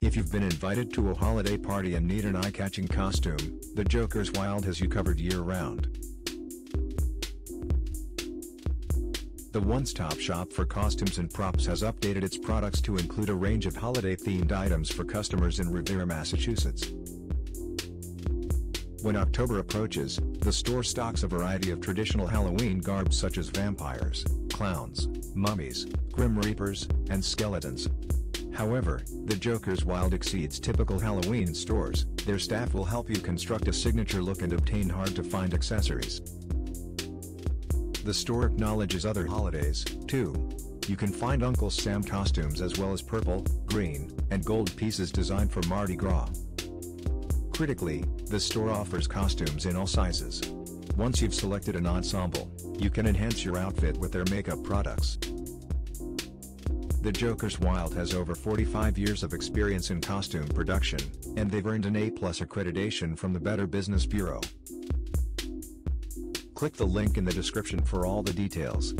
If you've been invited to a holiday party and need an eye-catching costume, the Joker's Wild has you covered year-round. The one-stop shop for costumes and props has updated its products to include a range of holiday-themed items for customers in Revere, Massachusetts. When October approaches, the store stocks a variety of traditional Halloween garbs such as vampires, clowns, mummies, grim reapers, and skeletons. However, the Joker's Wild exceeds typical Halloween stores, their staff will help you construct a signature look and obtain hard-to-find accessories. The store acknowledges other holidays, too. You can find Uncle Sam costumes as well as purple, green, and gold pieces designed for Mardi Gras. Critically, the store offers costumes in all sizes. Once you've selected an ensemble, you can enhance your outfit with their makeup products. The Joker's Wild has over 45 years of experience in costume production, and they've earned an A-plus accreditation from the Better Business Bureau. Click the link in the description for all the details.